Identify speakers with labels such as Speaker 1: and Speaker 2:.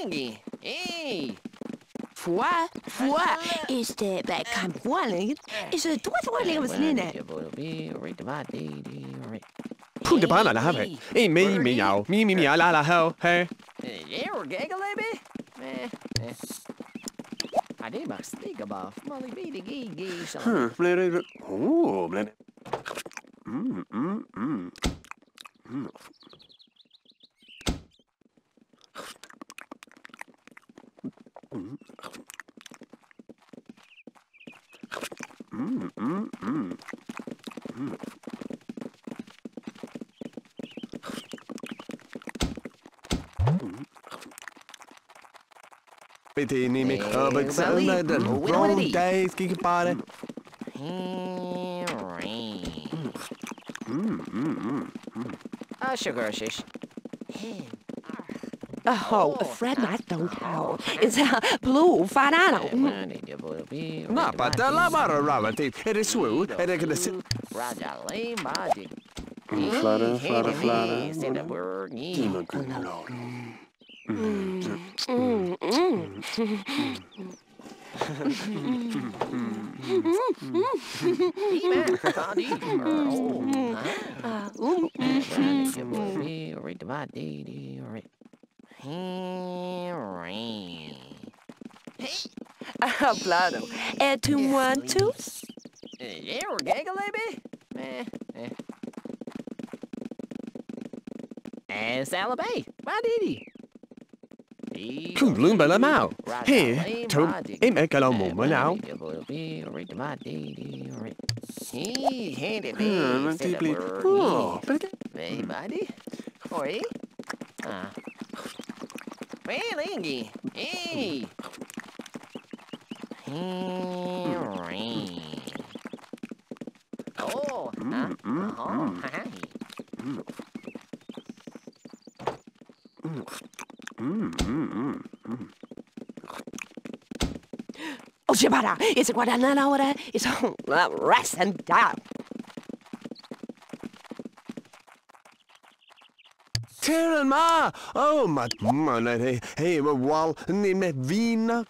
Speaker 1: Lingy. Hey.
Speaker 2: Foi, foi, este bij kampwaling is het wat worden was nene.
Speaker 3: Pun de bana la have. E me me yao. Mi mi mi la la ho. Hey.
Speaker 1: Yeah, we're gaggle, baby. Eh. I did my sneak above. Molly B the gee gee.
Speaker 3: Hmm. Blede. Oh, blede. Mm mm mm. Mm. Mm, mm, mm. Mm. Bitte nehme ich aber zusammen den Wrong Days Bade.
Speaker 1: Ah, sugar shish.
Speaker 2: Oh, Fred not don't how. It's a blue fanano.
Speaker 3: Na, pa da la bara rava te. Er is swu, er ik de sit.
Speaker 1: Raja lame magic.
Speaker 3: Flara, flara, flara.
Speaker 1: Send a word.
Speaker 3: Dima gullo.
Speaker 2: Hablado. É tu want to?
Speaker 1: Yeah, we're gaggle, baby. Eh, eh. And Salabay, why did he?
Speaker 3: Kun bloom bella mau. He, to, e me kala mo mo now.
Speaker 1: He handed me.
Speaker 3: Hmm,
Speaker 1: said the
Speaker 3: deeply.
Speaker 1: word,
Speaker 3: Oh,
Speaker 1: he. Hey, buddy. Oi. Ah. Lingy. Hey. Oh, mm, huh? Mm, mm, oh, hi.
Speaker 2: Oh, Shibara, it's a guadanana uh, hora. It's on rest and down.
Speaker 3: Terran ma! Oh, ma, ma, hey, hey, ma wal, ni me vina